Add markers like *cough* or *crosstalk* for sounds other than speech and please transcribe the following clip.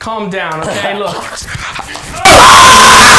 Calm down, okay? *laughs* Look. *laughs*